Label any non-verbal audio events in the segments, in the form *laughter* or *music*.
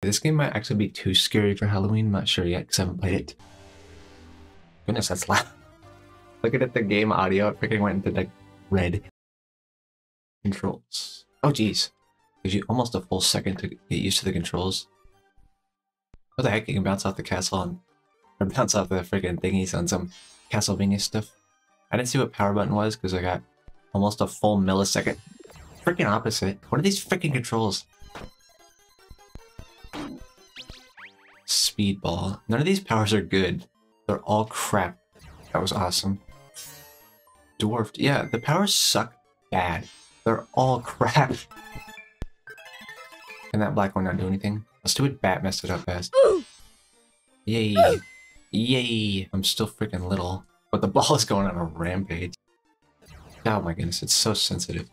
This game might actually be too scary for Halloween. I'm not sure yet because I haven't played it. Goodness, that's loud. *laughs* Looking at the game audio, it freaking went into like red. Controls. Oh geez. Gives you almost a full second to get used to the controls. What the heck? You can bounce off the castle and or bounce off the freaking thingies on some Castlevania stuff. I didn't see what power button was because I got almost a full millisecond. Freaking opposite. What are these freaking controls? Speedball. None of these powers are good. They're all crap. That was awesome. Dwarfed. Yeah, the powers suck bad. They're all *laughs* crap. Can that black one not do anything? A stupid bat messed it up fast. Yay. Yay. I'm still freaking little. But the *laughs* ball is going on a rampage. Oh my goodness, it's so sensitive.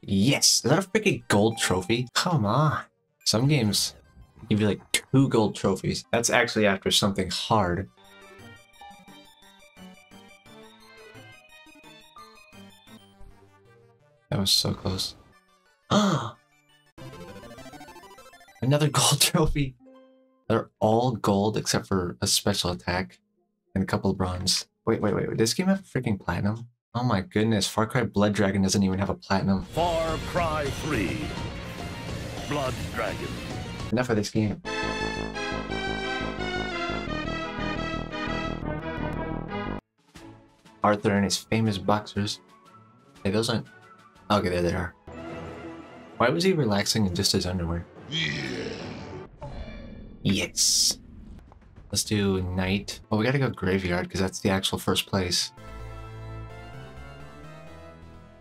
Yes! Is that a freaking gold trophy? Come on. Some games give you like two gold trophies. That's actually after something hard. That was so close. Ah! *gasps* Another gold *laughs* trophy! They're all gold except for a special attack and a couple bronze. Wait, wait, wait, wait. This game have freaking platinum? Oh my goodness, Far Cry Blood Dragon doesn't even have a platinum. Far Cry 3 Blood Dragon. Enough of this game. Arthur and his famous boxers. Hey, those aren't... Okay, there they are. Why was he relaxing in just his underwear? Yes. Let's do night. Oh, we gotta go graveyard because that's the actual first place.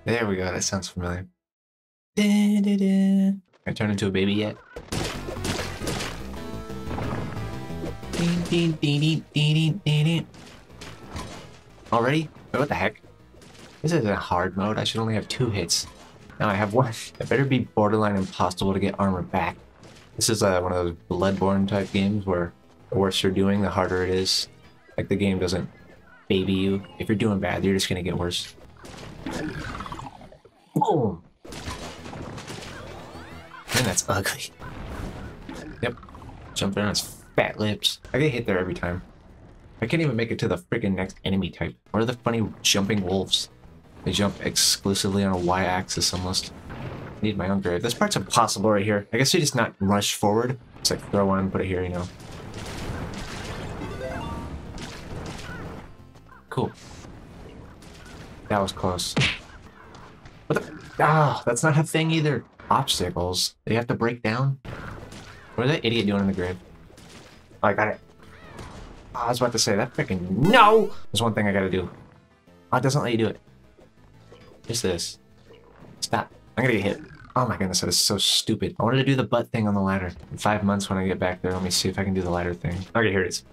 There we go. That sounds familiar. Da, da, da. I turn into a baby yet? Already? Wait, what the heck? This is a hard mode. I should only have two hits. Now I have one. *laughs* It better be borderline impossible to get armor back. This is uh, one of those Bloodborne type games where the worse you're doing, the harder it is. Like the game doesn't baby you. If you're doing bad, you're just gonna get worse. Boom! And that's ugly. Yep. Jumping on his fat lips. I get hit there every time. I can't even make it to the freaking next enemy type. What are the funny jumping wolves? They jump exclusively on a y-axis almost. I need my own grave. This part's impossible right here. I guess you just not rush forward. It's like throw one, put it here, you know. Cool. That was close. What the? Ah, that's not a thing either. Obstacles. They have to break down. What is that idiot doing in the grave? I got it. Oh, I was about to say that freaking no. There's one thing I gotta do. Oh, it doesn't let you do it. Just this. Stop. I'm gonna get hit. Oh my goodness, that is so stupid. I wanted to do the butt thing on the ladder. In five months when I get back there, let me see if I can do the ladder thing. Okay, here it is.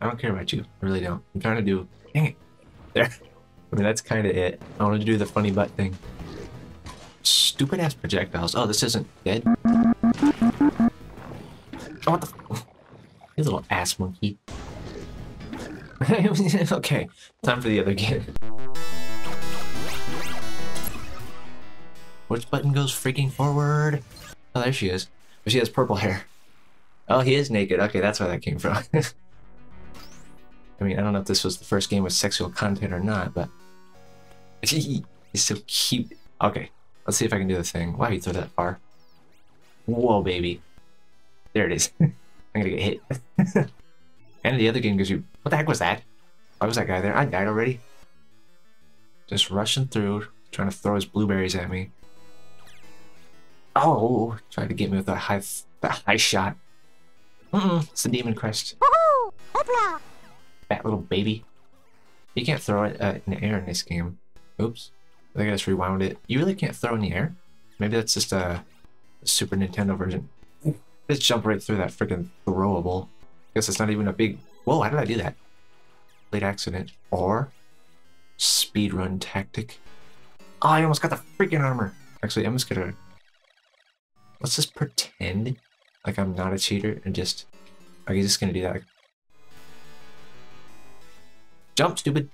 I don't care about you. I really don't. I'm trying to do... Dang it. There. I mean, that's kind of it. I wanted to do the funny butt thing. Stupid ass projectiles. Oh, this isn't dead. Oh, what the... f You little ass monkey. *laughs* okay, time for the other game. Which button goes freaking forward? Oh, there she is. But she has purple hair. Oh, he is naked. Okay, that's where that came from. *laughs* I mean, I don't know if this was the first game with sexual content or not, but... *laughs* He's so cute. Okay, let's see if I can do the thing. Why you throw that far? Whoa, baby. There it is. *laughs* I'm gonna get hit. *laughs* and the other game gives you... What the heck was that? Why was that guy there? I died already. Just rushing through, trying to throw his blueberries at me. Oh, tried to get me with that high, that high shot. Mm -mm, it's the Demon Crest. Fat little baby. You can't throw it uh, in the air in this game. Oops. I think I just rewound it. You really can't throw in the air? Maybe that's just a, a Super Nintendo version. Just jump right through that freaking throwable. Guess it's not even a big... Whoa, how did I do that? Late accident. Or... Speedrun tactic. Oh, I almost got the freaking armor. Actually, I'm just gonna... Let's just pretend like I'm not a cheater and just... Are you just gonna do that? Jump, stupid!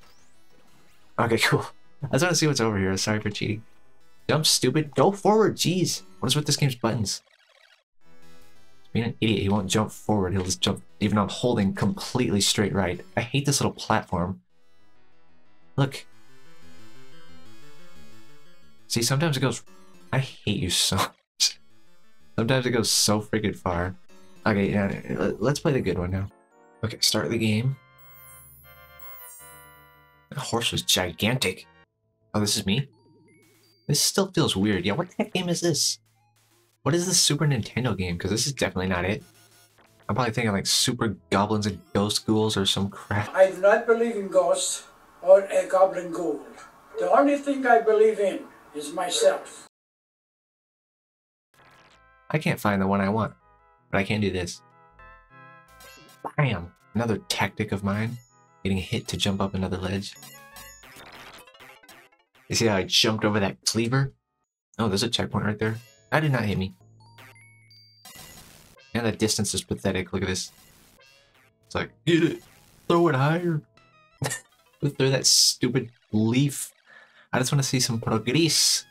Okay, *laughs* cool. I just want to see what's over here. Sorry for cheating. Jump, stupid. Go forward. Jeez. What is with this game's buttons? Being an idiot, he won't jump forward. He'll just jump even though I'm holding completely straight right. I hate this little platform. Look. See, sometimes it goes... I hate you so much. Sometimes it goes so freaking far. Okay, yeah, let's play the good one now. Okay, start the game. The horse was gigantic. Oh, this is me? This still feels weird. Yeah, what the heck game is this? What is this Super Nintendo game? Because this is definitely not it. I'm probably thinking like Super Goblins and Ghost Ghouls or some crap. I do not believe in ghosts or a goblin ghoul. The only thing I believe in is myself. I can't find the one I want, but I can do this. Bam! Another tactic of mine. Getting hit to jump up another ledge. You see how I jumped over that cleaver? Oh, there's a checkpoint right there. That did not hit me. And the distance is pathetic. Look at this. It's like, get it. Throw it higher. *laughs* Throw that stupid leaf. I just want to see some progress.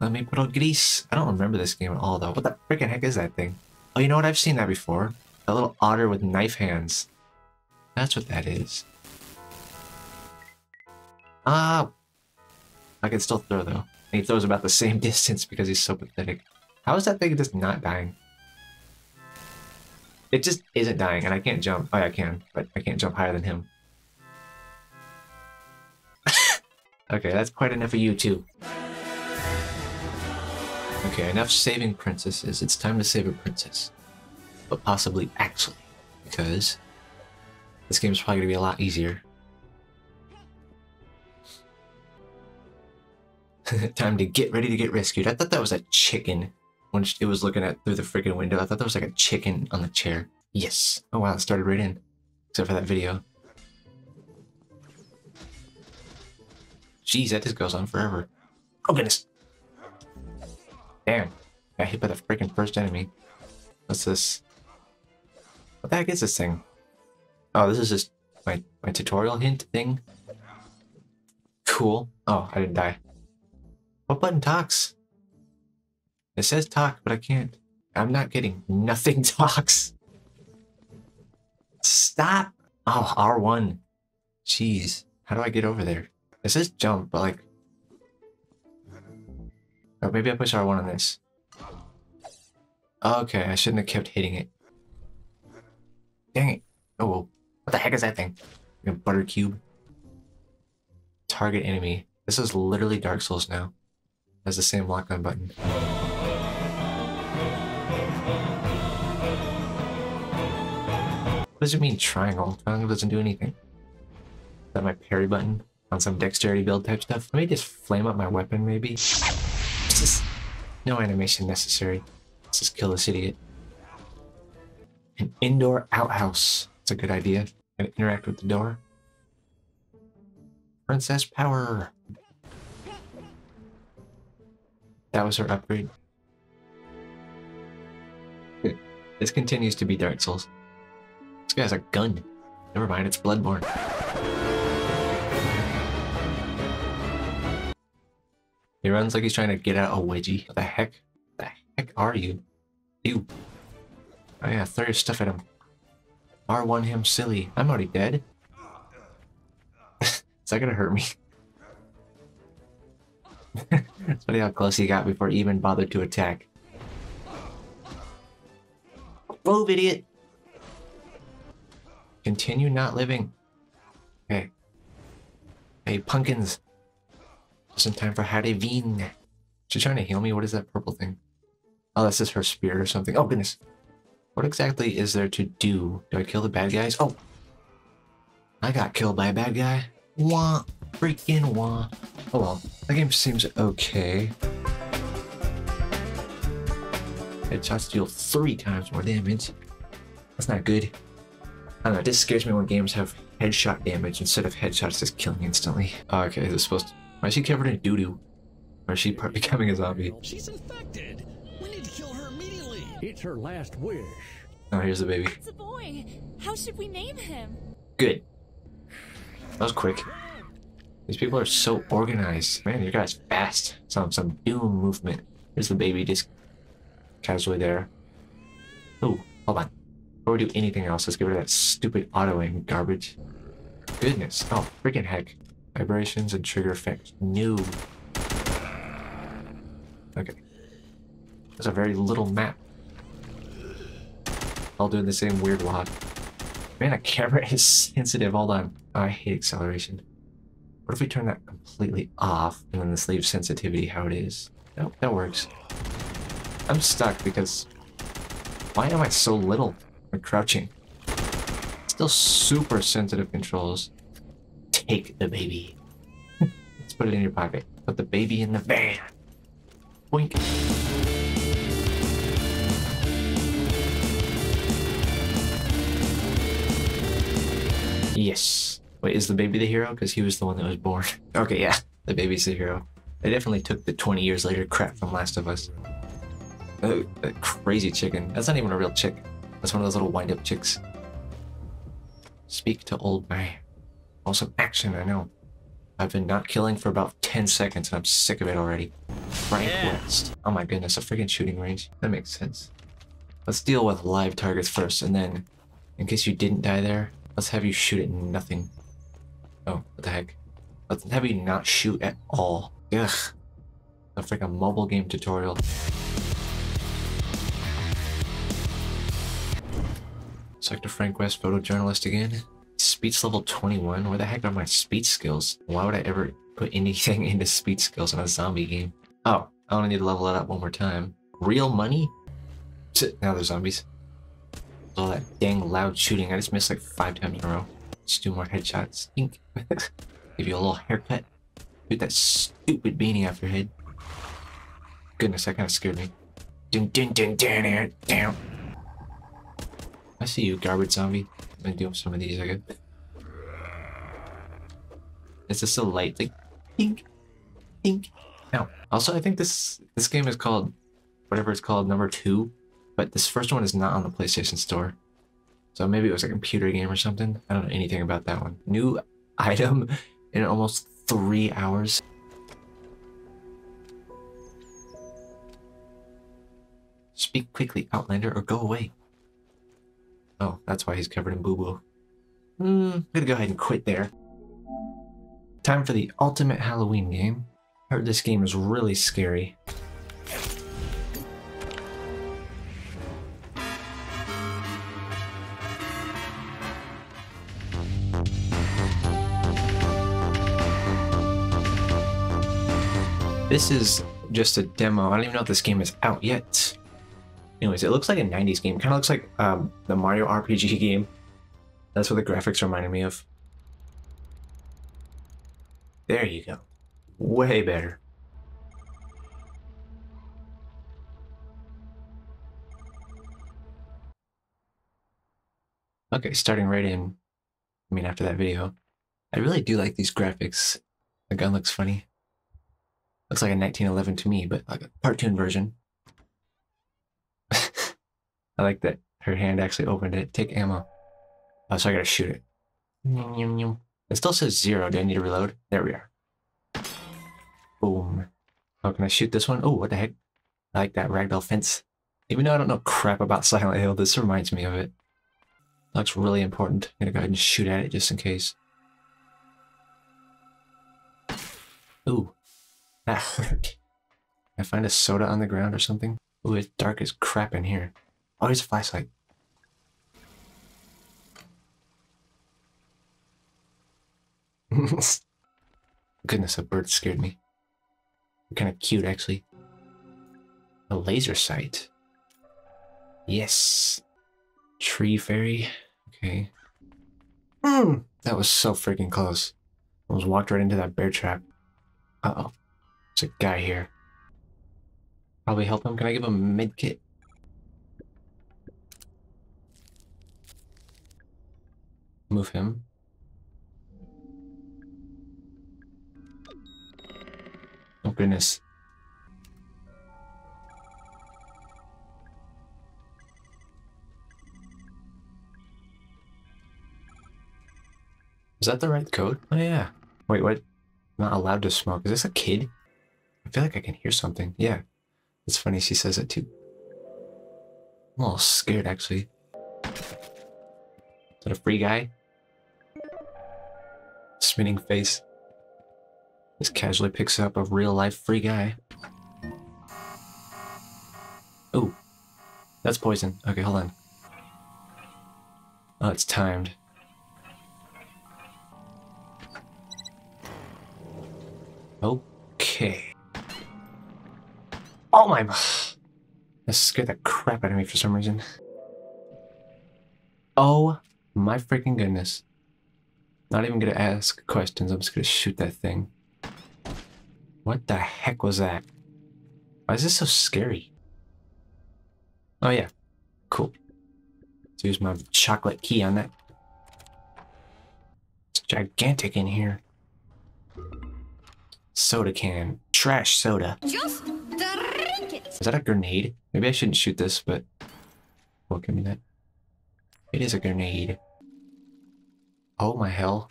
Let me progress. I don't remember this game at all, though. What the freaking heck is that thing? Oh, you know what? I've seen that before. That little otter with knife hands. That's what that is. Ah! I can still throw, though. And he throws about the same *laughs* distance because he's so pathetic. How is that thing just not dying? It just isn't dying, and I can't jump. Oh, yeah, I can, but I can't jump higher than him. *laughs* okay, that's quite enough of you, too. Okay, enough saving princesses. It's time to save a princess. But possibly actually, because this game's probably going to be a lot easier. *laughs* Time to get ready to get rescued. I thought that was a chicken when it was looking at through the freaking window. I thought that was like a chicken on the chair. Yes. Oh wow, it started right in. Except for that video. Jeez, that just goes on forever. Oh goodness. Damn. Got hit by the freaking first enemy. What's this? What the heck is this thing? Oh, this is just my, my tutorial hint thing. Cool. Oh, I didn't die. What button talks? It says talk, but I can't. I'm not getting nothing *laughs* talks. Stop. Oh, R1. Jeez. How do I get over there? It says jump, but like... Oh, maybe I push R1 on this. Okay, I shouldn't have kept hitting it. Dang it. Oh, well. What the heck is that thing? A butter cube? Target enemy. This is literally Dark Souls now has the same lock-on button. What does it mean triangle? Triangle doesn't do anything. Is that my parry button on some dexterity build type stuff? Let me just flame up my weapon maybe. No animation necessary. Let's just kill this idiot. An indoor outhouse. It's a good idea. And interact with the door. Princess power. That was her upgrade. This continues to be Dark Souls. This guy has a gun. Never mind, it's Bloodborne. He runs like he's trying to get out a wedgie. What the heck? What the heck are you? You. Oh yeah, throw your stuff at him. R1 him silly. I'm already dead. *laughs* Is that gonna hurt me? *laughs* it's funny how close he got before he even bothered to attack. Move, idiot! Continue not living. Okay. Hey, pumpkins. Just in time for Hadevine. She's trying to heal me? What is that purple thing? Oh, that's just her spear or something. Oh, goodness. What exactly is there to do? Do I kill the bad guys? Oh! I got killed by a bad guy. Wah! Freaking wah. Oh well, the game seems okay. Headshots deal three times more damage. That's not good. I don't know, this scares me when games have headshot damage instead of headshots just killing instantly. Oh, okay, is this supposed to... Why is she covered in doo-doo? Or is she becoming a zombie? Oh, she's infected! We need to kill her immediately! It's her last wish. Oh, here's the baby. It's a boy. How should we name him? Good. That was quick. These people are so organized. Man, you guy's fast. Some some doom movement. There's the baby just casually there. Oh, hold on. Before we do anything else, let's get rid of that stupid autoing garbage. Goodness. Oh, freaking heck. Vibrations and trigger effects. No. Okay. That's a very little map. All doing the same weird walk. Man, a camera *laughs* is sensitive. Hold on. I hate acceleration. What if we turn that completely off and then this leaves sensitivity how it is? Nope, that works. I'm stuck because why am I so little when crouching? Still super sensitive controls. Take the baby. *laughs* Let's put it in your pocket. Put the baby in the van. Boink. Yes. Wait, is the baby the hero? Because he was the one that was born. *laughs* okay, yeah. The baby's the hero. They definitely took the 20 years later crap from Last of Us. Oh, a crazy chicken. That's not even a real chick. That's one of those little wind-up chicks. Speak to old man. Awesome action, I know. I've been not killing for about 10 seconds and I'm sick of it already. Frank Yeah. West. Oh my goodness, a freaking shooting range. That makes sense. Let's deal with live targets first, and then, in case you didn't die there, let's have you shoot at nothing. Oh, what the heck? Let's have you not shoot at all. Ugh. A freaking mobile game tutorial. Sector Frank West, photojournalist again. Speech level 21? Where the heck are my speech skills? Why would I ever put *laughs* anything into speech skills in a zombie game? Oh, I only need to level it up one more time. Real money? Now there's zombies. All that dang loud shooting. I just missed like five times in a row. Let's do more headshots. Think. *laughs* Give you a little haircut. Put that stupid beanie off your head. Goodness, that kind of scared me. Dun dun dun dun dun down. I see you, garbage zombie. I'm gonna do some of these, I guess. It's just a light, like dink, dink. Now, also, I think this this game is called whatever it's called, number two, but this first one is not on the PlayStation Store. So maybe it was a computer game or something. I don't know anything about that one. New item in almost three hours. Speak quickly, Outlander, or go away. Oh, that's why he's covered in boo boo. Hmm, I'm gonna go ahead and quit there. Time for the ultimate Halloween game. Heard this game is really scary. This is just a demo. I don't even know if this game is out yet. Anyways, it looks like a 90s game. Kind of looks like um, the Mario RPG *laughs* game. That's what the graphics reminded me of. There you go. Way better. Okay, starting right in. I mean, after that video. I really do like these graphics. The gun looks funny. Looks like a 1911 to me, but like a cartoon version. *laughs* I like that her hand actually opened it. Take ammo. Oh, so I gotta shoot it. It still says zero. Do I need to reload? There we are. Boom. Oh, can I shoot this one? Oh, what the heck? I like that ragdoll fence. Even though I don't know crap about *laughs* Silent Hill, this reminds me of it. Looks really important. I'm gonna go ahead and shoot at it just in case. Ooh. That hurt. I find a soda on the ground or something? Ooh, it's dark as crap in here. Oh, there's a flashlight. *laughs* Goodness, a bird scared me. Kind of cute, actually. A laser sight. Yes. Tree fairy. Okay. Mm, that was so freaking close. I Almost walked right into that bear trap. Uh oh. There's a guy here. Probably help him. Can I give him a med kit? Move him. Oh goodness. Is that the right code? Oh yeah. Wait, what? not allowed to smoke. Is this a kid? I feel like I can hear something. Yeah. It's funny she says it too. I'm a little scared actually. Is that a free guy? Spinning face. Just casually picks up a real life free guy. Oh. That's poison. Okay, hold on. Oh, it's timed. Okay. Oh my... That scared the crap out of me for some reason. Oh my freaking goodness. Not even gonna ask questions, I'm just gonna shoot that thing. What the heck was that? Why is this so scary? Oh yeah, cool. Let's use my chocolate key on that. It's gigantic in here. Soda can. Trash soda. Just. Is that a grenade? Maybe I shouldn't shoot this, but... Well, give me that. It is a grenade. Oh my hell.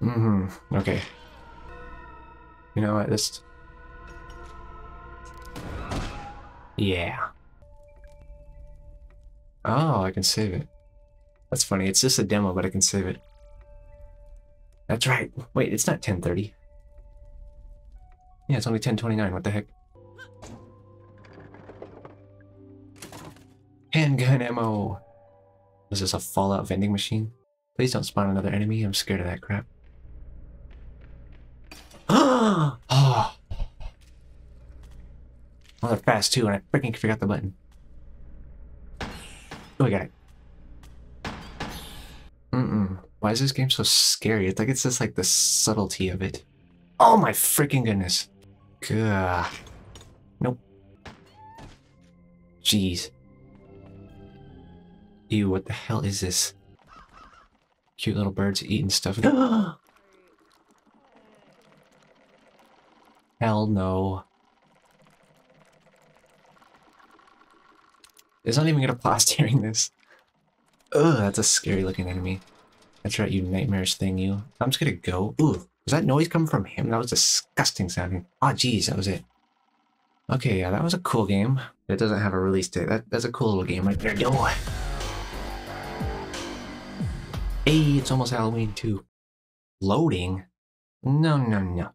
mm hmm Okay. You know what? This... Yeah. Oh, I can save it. That's funny. It's just a demo, but I can save it. That's right. Wait, it's not 1030. Yeah, it's only 1029. What the heck? Handgun ammo. Is this a Fallout vending machine? Please don't spawn another enemy. I'm scared of that crap. oh. Oh, they're fast too, and I freaking forgot the button. Oh, I got it. Why is this game so scary? It's like it's just like the subtlety of it. Oh my freaking goodness. Gah. Nope. Jeez. Ew, what the hell is this? Cute little birds eating stuff. *gasps* hell no. It's not even gonna *laughs* pause hearing this. Ugh, that's a scary looking enemy. That's right, you nightmarish thing, you. I'm just gonna go. Ooh, was that noise coming from him? That was disgusting sounding. Ah, oh, geez, that was it. Okay, yeah, that was a cool game. It doesn't have a release date. That, that's a cool little game right there. Yo. Hey, it's almost Halloween too. Loading? No, no, no.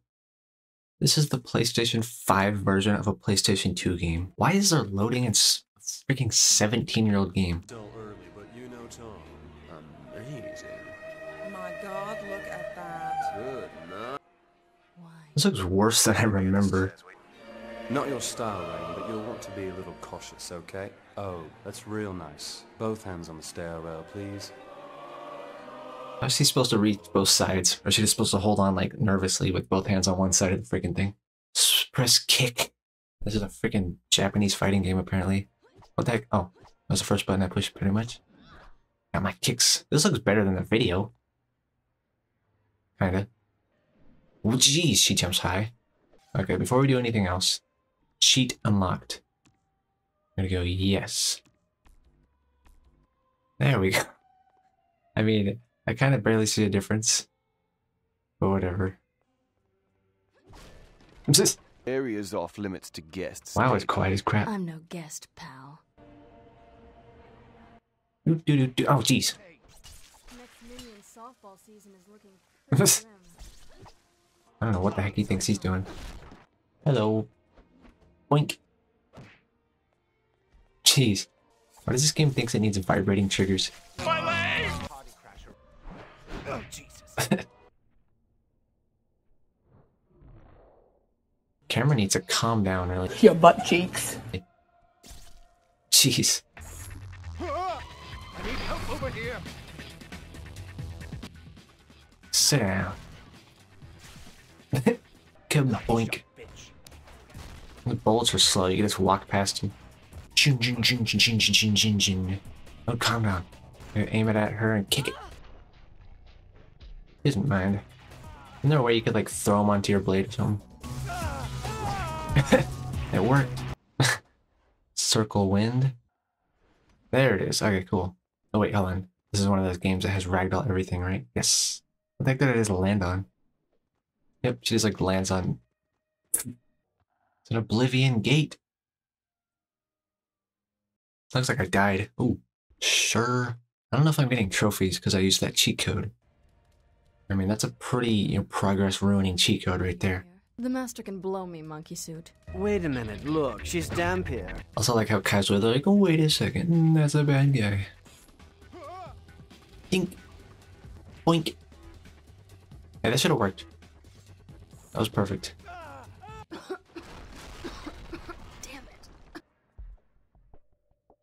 This is the PlayStation 5 version of a PlayStation 2 game. Why is there loading in freaking 17 year old game. Still This looks worse than I remember. Not your style, Rayne, but you'll want to be a little cautious, okay? Oh, that's real nice. Both hands on the stair rail, please. How's she supposed to reach both sides? Or is she just supposed to hold on like nervously with both hands on one side of the freaking thing? Press kick. This is a freaking Japanese fighting game apparently. What the heck? Oh, that was the first button I pushed pretty much. Got my kicks. This looks better than the video. Kinda. Oh, geez, she jumps high. Okay, before we do anything else, cheat unlocked. I'm gonna go yes. There we go. *laughs* I mean, I kind of barely see a difference. But whatever. I'm just... Area's off limits to guests. Wow, it's quiet as crap. I'm no guest, pal. Do, do, do, do. Oh, jeez. *laughs* I don't know what the heck he thinks he's doing. Hello. Boink. Jeez. Why does this game thinks it needs vibrating triggers? My leg! Oh, Jesus. Camera needs to calm down, really. Your butt cheeks. Jeez. I need help over here. Sit down. Come the boink. The bullets are slow, you can just walk past them. Chin, chin, chin, chin, chin, chin, chin, chin. Oh, calm down. You aim it at her and kick it. Doesn't mind. Isn't there a way you could like throw him onto your blade or something? *laughs* it worked. *laughs* Circle wind. There it is. Okay, cool. Oh wait, hold on. This is one of those games that has ragdoll everything, right? Yes. The heck did it is land on? Yep, she just like lands on. It's an Oblivion gate. Looks like I died. Oh, sure. I don't know if I'm getting trophies because I used that cheat code. I mean, that's a pretty you know, progress ruining cheat code right there. The master can blow me, monkey suit. Wait a minute, look, she's damp here. Also, like how casually they're like, oh, wait a second, mm, that's a bad guy. Dink. Boink. Hey, that should have worked. That was perfect. Damn it.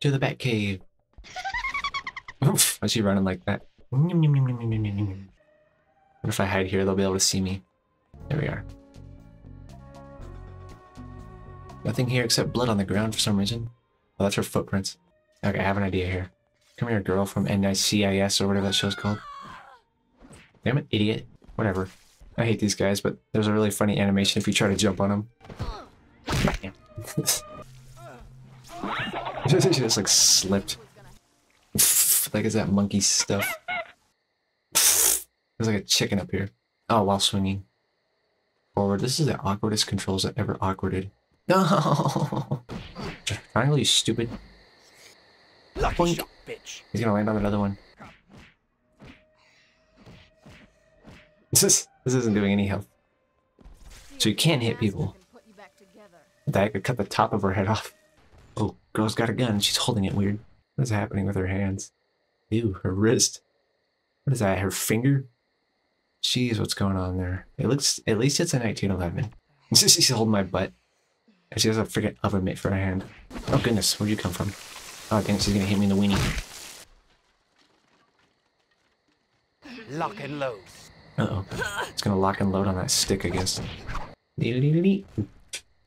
To the Bat Cave. Oof, Why is she running like that? What if I hide here? They'll be able to see me. There we are. Nothing here except blood on the ground for some reason. Oh, that's her footprints. Okay, I have an idea here. Come here, girl from NCIS or whatever that show's called. Damn it, idiot. Whatever. I hate these guys, but there's a really funny animation if you try to jump on them. Bam. *laughs* she just like slipped. *laughs* like is that monkey stuff? There's like a chicken up here. Oh, while swinging. Forward. This is the awkwardest controls I've ever awkwarded. *laughs* No! Triangle, you stupid. Lucky shot, bitch. He's gonna land on another one. This is this isn't doing any health. So you can't hit people. That could cut the top of her head off. Oh, girl's got a gun. She's holding it weird. What is happening with her hands? Ew, her wrist. What is that? Her finger? Jeez, what's going on there? It looks. At least it's a 1911. *laughs* She's holding my butt. And she has a freaking oven mitt for a hand. Oh goodness, where'd you come from? Oh dang, she's gonna hit me in the weenie. Lock and load. Uh oh. It's gonna lock and load on that stick, I guess.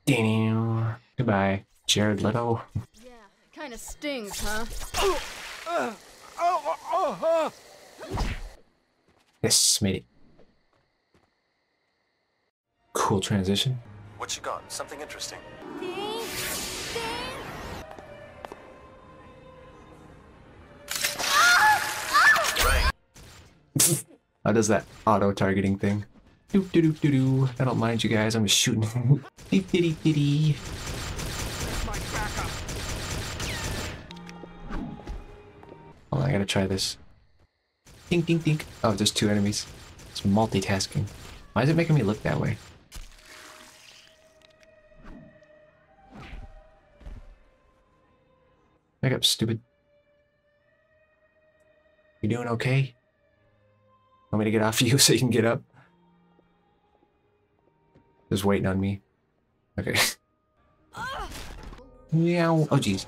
Damn. Goodbye, Jared Leto. Yeah, kinda stings, huh? Yes, made it. Cool transition. What you got? Something interesting. How does that auto targeting thing? Doop doo doop doo doo. I don't mind you guys. I'm just shooting. *laughs* Deep diddy I gotta try this. Dink dink dink. Oh, there's two enemies. It's multitasking. Why is it making me look that way? Back up, stupid. You doing okay? Want me to get off *laughs* you so you can get up? Just waiting on me. Okay. *laughs* Meow. Oh, jeez.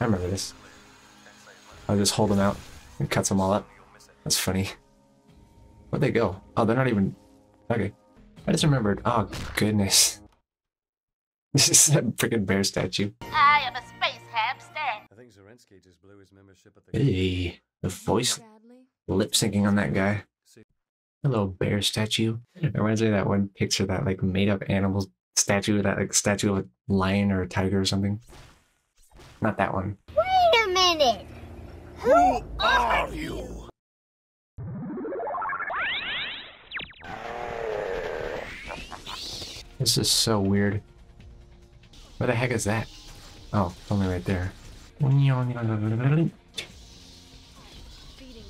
I remember this. I'll just hold them out and cuts them all up. That's funny. Where'd they go? Oh, they're not even... Okay. I just remembered. Oh, goodness. *laughs* This is that freaking bear statue. I am a space hamster. I think Zelensky just blew his membership at the. Hey, the voice Bradley? Lip syncing on that guy. Hello, bear statue. It reminds me of that one picture, that like made up animal statue, that like statue of a lion or a tiger or something. Not that one. Wait a minute. Who are you? This is so weird. What the heck is that? Oh, only right there.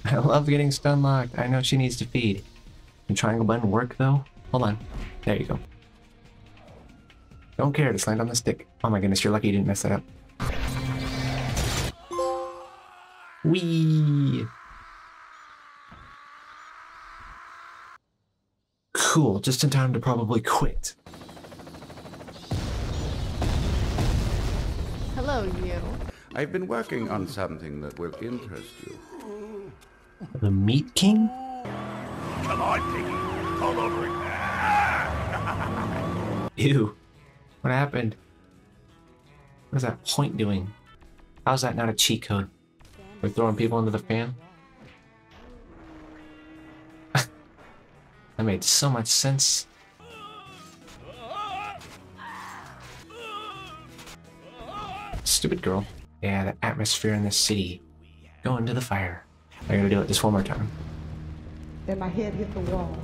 *laughs* I love getting stun locked. I know she needs to feed. Can triangle button work though? Hold on. There you go. Don't care, just land on the stick. Oh my goodness, you're lucky you didn't mess that up. Whee! Cool, just in time to probably quit. Hello, you. I've been working on something that will interest you. The Meat King? Come on, Piggy. All over it. *laughs* Ew. What happened? What is that point doing? How's that not a cheat code? We're throwing people into the fan? *laughs* that made so much sense. Stupid girl. Yeah, the atmosphere in this city. Go into the fire. I gotta do it just one more time. Then my head hit the wall.